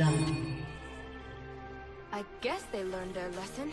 blood. I guess they learned their lesson.